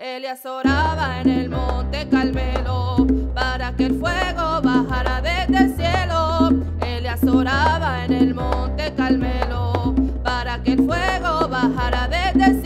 Elias oraba en el monte Carmelo para que el fuego bajara desde el cielo. Elias oraba en el monte Carmelo para que el fuego bajara desde el cielo.